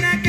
na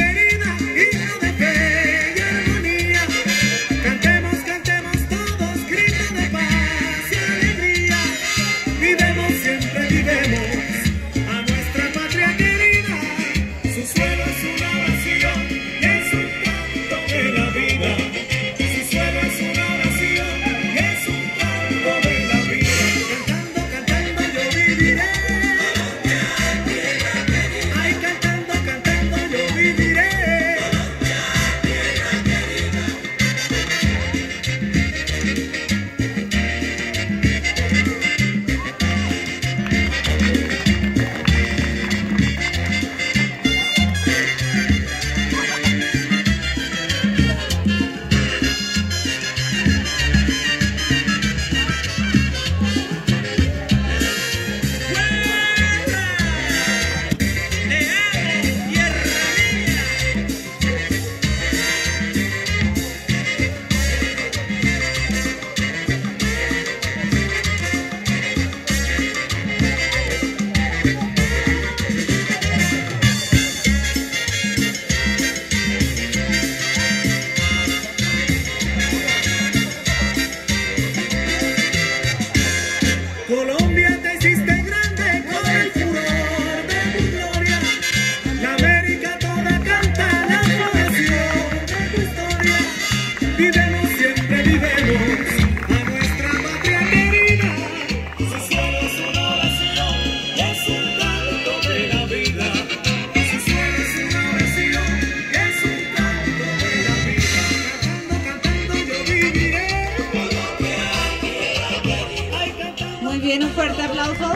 bien, un fuerte aplauso.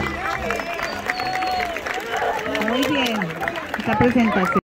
Muy bien, esta presentación.